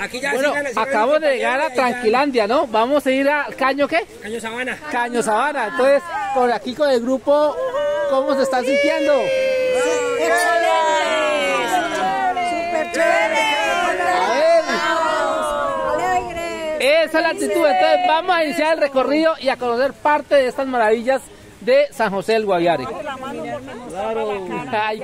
Aquí ya Bueno, síganle, acabamos de llegar a Tranquilandia, ¿no? Vamos a ir al Caño, ¿qué? Caño Sabana. Caño Sabana. Entonces, por aquí con el grupo, ¿cómo se están sintiendo? Súper chévere. A ver, esa es la actitud. Entonces, vamos a iniciar el recorrido y a conocer parte de estas maravillas de San José del Guaviare. Claro. Ay,